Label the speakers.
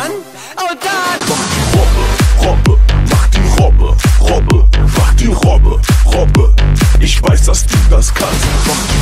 Speaker 1: dann? Und oh, dann! Mach die
Speaker 2: Robbe, Robbe, mach die Robbe, Robbe, mach die Robbe, Robbe. Ich weiß, dass du das kannst. Mach die